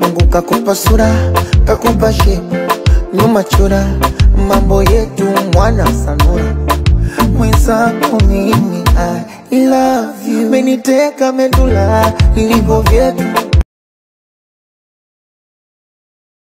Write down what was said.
Mungu kakupa sura, kakupa shepu, nyuma chura, mambo yetu mwana sanura. Mwenzangu mimi I love you, meniteka medula, ilivyo vyetu